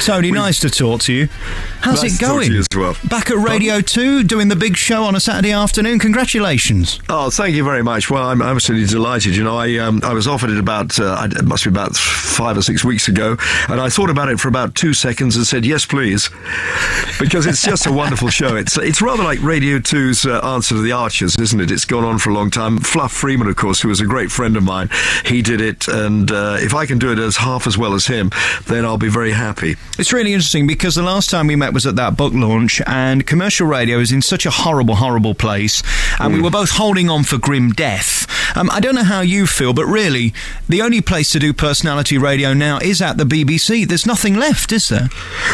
Tony. Nice to talk to you. How's Nice it to talk to going? you as well. Back at Radio 2, doing the big show on a Saturday afternoon. Congratulations. Oh, thank you very much. Well, I'm absolutely delighted. You know, I um, I was offered it about uh, it must be about five or six weeks ago, and I thought about it for about two seconds and said yes, please, because it's just a wonderful show. It's it's rather like Radio 2's uh, answer to the Archers, isn't it? It's gone on for a long time. Fluff Freeman, of course, who was a great friend of mine, he did it, and uh, if I can do it as half as well as him, then I'll be very happy. It's really interesting because the last time we met was at that book launch, and commercial radio is in such a horrible, horrible place, and we were both holding on for grim death. Um, I don't know how you feel, but really, the only place to do personality radio now is at the BBC. There's nothing left, is there?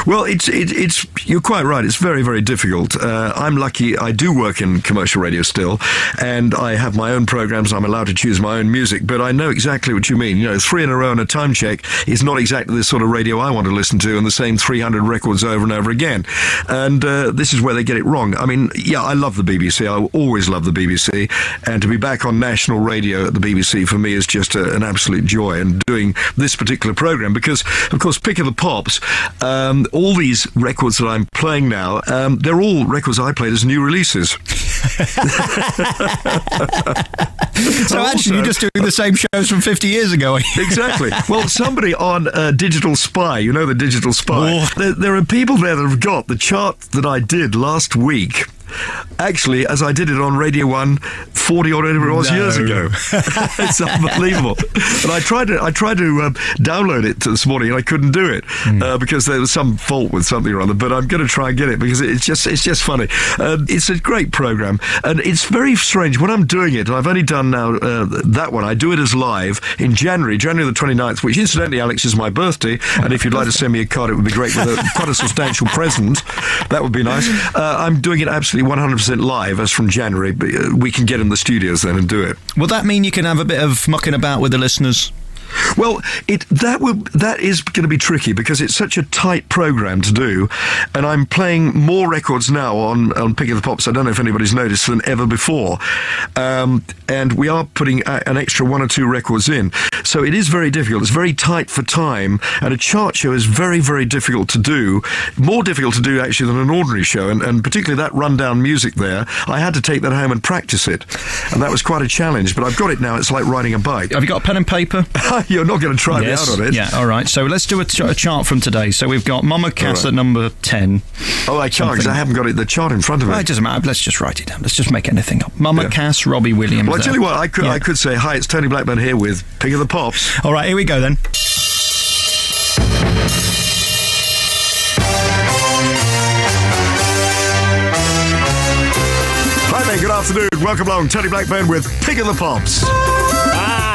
Well, it's it, it's you're quite right. It's very very difficult. Uh, I'm lucky. I do work in commercial radio still, and I have my own programs. I'm allowed to choose my own music, but I know exactly what you mean. You know, three in a row and a time check is not exactly the sort of radio I want to listen to, and the same 300 records over and over again. And uh, this is where they get it wrong. I mean, yeah, I love the BBC. I always love the BBC, and to be back on national radio at the BBC for me is just a, an absolute joy. And doing this particular program because, of course, Pick of the Pops, um, all these records that I'm playing now, um, they're all records I played as new releases. So actually, you're just doing the same shows from 50 years ago. exactly. Well, somebody on uh, Digital Spy, you know the Digital Spy, Oh. there, there are people there that have got the chart that I did last week. Actually, as I did it on Radio 1 40 or whatever it was No. years ago. it's unbelievable. And I tried to, I tried to um, download it this morning and I couldn't do it Hmm. uh, because there was some fault with something or other. But I'm going to try and get it because it's just, it's just funny. Um, it's a great program and it's very strange when I'm doing it. And I've only done now uh, that one. I do it as live in January, January the 29th, which incidentally, Alex, is my birthday. And if you'd like to send me a card, it would be great with a, quite a substantial present. That would be nice. Uh, I'm doing it absolutely 100% live as from January. But uh, we can get in the studios then and do it. Will that mean you can have a bit of mucking about with the listeners? Well, it that will that is going to be tricky because it's such a tight program to do, and I'm playing more records now on on Pick of the Pops. I don't know if anybody's noticed than ever before, um, and we are putting a, an extra one or two records in. So it is very difficult. It's very tight for time, and a chart show is very very difficult to do. More difficult to do actually than an ordinary show, and, and particularly that rundown music there. I had to take that home and practice it, and that was quite a challenge. But I've got it now. It's like riding a bike. Have you got a pen and paper? You're not going to try me out on it. Yeah, all right. So let's do a, ch- a chart from today. So we've got Mama Cass right. at number 10. Oh, I can't because I haven't got it, the chart in front of me. Well, it doesn't matter. Let's just write it down. Let's just make anything up. Mama Yeah. Cass, Robbie Williams. well, I tell you uh, what, I could Yeah. I could say hi. It's Tony Blackburn here with Pick of the Pops. All right, here we go then. Hi there, good afternoon. Welcome along, Tony Blackburn with Pick of the Pops.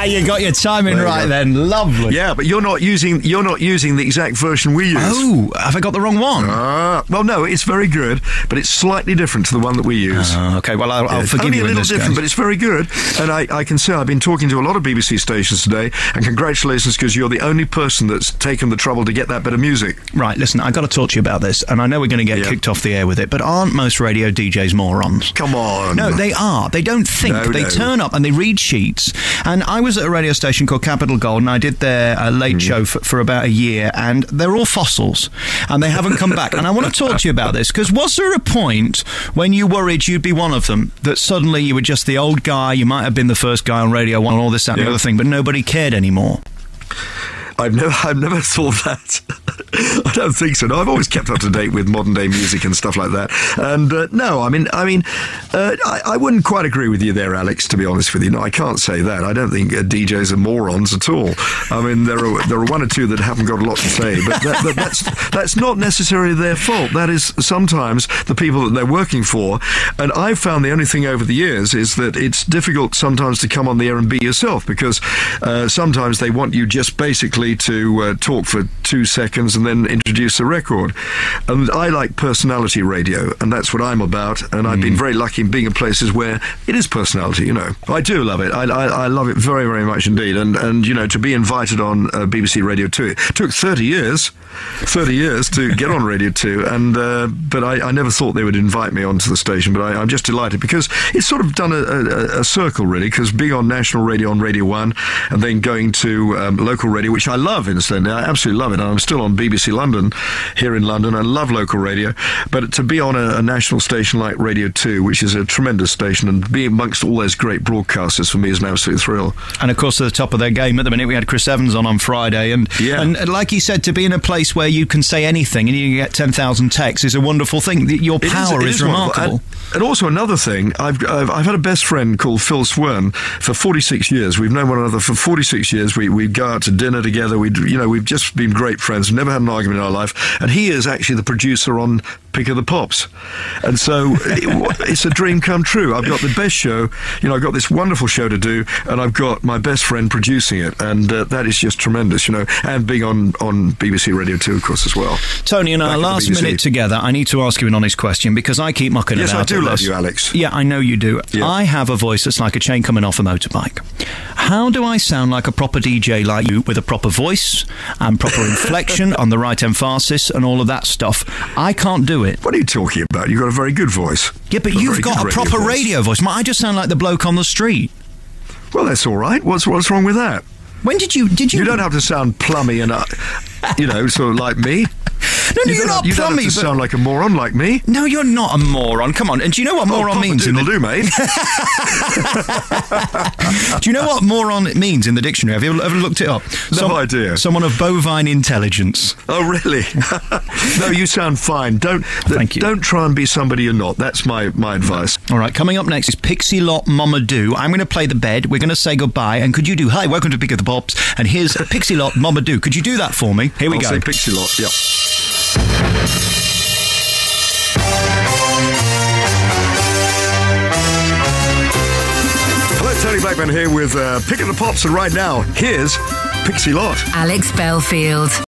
You got your timing There right then. Lovely. Yeah, but you're not using you're not using the exact version we use. Oh, have I got the wrong one? Ah, well, no, it's very good, but it's slightly different to the one that we use. Oh, okay, well, I'll, I'll forgive only you a little different, case. but it's very good. And I, I can say I've been talking to a lot of BBC stations today, and congratulations because you're the only person that's taken the trouble to get that bit of music. Right, listen, I've got to talk to you about this, and I know we're going to get Yeah. kicked off the air with it, but aren't most radio DJs morons? Come on. No, they are. They don't think. No, they no. turn up and they read sheets. And I was at a radio station called Capital Gold, and I did their uh, late Mm. show for, for about a year, and they're all fossils, and they haven't come back. And I want to talk to you about this because was there a point when you worried you'd be one of them that suddenly you were just the old guy, you might have been the first guy on Radio One, and all this that and the other thing, but nobody cared anymore? I've never, I've never thought that. I don't think so. No, I've always kept up to date with modern day music and stuff like that. And uh, no, I mean, I mean, uh, I, I wouldn't quite agree with you there, Alex. To be honest with you, no, I can't say that. I don't think uh, DJs are morons at all. I mean, there are there are one or two that haven't got a lot to say, but that, that, that's that's not necessarily their fault. That is sometimes the people that they're working for. And I've found the only thing over the years is that it's difficult sometimes to come on the air and be yourself because uh, sometimes they want you just basically to uh, talk for two seconds and then introduce a record. And I like personality radio, and that's what I'm about. And I've been very lucky in being in places where it is personality. You know, I do love it. I, I, I love it very, very much indeed. And and you know, to be invited on uh, BBC Radio Two it took 30 years, 30 years to get on Radio Two, and uh, but I, I never thought they would invite me onto the station. But I, I'm just delighted because it's sort of done a, a, a circle really. Because being on national radio on Radio One, and then going to um, local radio, which I love, incidentally, I absolutely love it. And I'm still on on BBC London here in London. I love local radio, but to be on a, a national station like Radio 2, which is a tremendous station, and be amongst all those great broadcasters for me is an absolute thrill. And of course, at the top of their game at the minute, we had Chris Evans on on Friday, and Yeah. and like you said, to be in a place where you can say anything and you get ten thousand texts is a wonderful thing. Your power it is, wonderful. remarkable. And, and also another thing, I've, I've I've had a best friend called Phil Swern for 46 years. We've known one another for 46 years. We we go out to dinner together. We you know we've just been great friends. Never had an argument in our life. And he is actually the producer on Pick of the Pops. And so it, it's a dream come true. I've got the best show. You know I've got this wonderful show to do, and I've got my best friend producing it, and uh, that is just tremendous. You know, and being on on BBC Radio 2 of course as well. Tony, in our Back at the last minute together, I need to ask you an honest question because I keep mucking Yes, it I out. do love this. you, Alex. Yeah, I know you do. Yeah. I have a voice that's like a chain coming off a motorbike. How do I sound like a proper DJ like you with a proper voice and proper inflection on the right emphasis and all of that stuff? I can't do it. What are you talking about? You've got a very good voice. Yeah, but you've got a proper voice. radio voice. I just sound like the bloke on the street. Well, that's all right. What's what's wrong with that? When did you? Did you? You don't have to sound plummy and, uh, you know, sort of like me. No, no, you you're don't, not you don't plummy. have to sound like a moron like me. no, you're not a moron. Come on. And do you know what Oh, moron means? In the, Doodle-doo, mate. do you know what moron means in the dictionary? Have you ever, ever looked it up? No idea. Someone of bovine intelligence. oh, really? no, you sound fine. Don't Thank you. don't try and be somebody you're not. That's my my advice. All right, coming up next is Pixie Lott Mama Do. I'm going to play the bed. We're going to say goodbye. And could you do, hi, welcome to Pick of the Pops. And here's Pixie Lott Mama Do. Could you do that for me? Here we I'll go. say Pixie Lott. Yep. Blackburn here with uh, Pick of the Pops, and right now, here's Pixie Lott. Alex Belfield.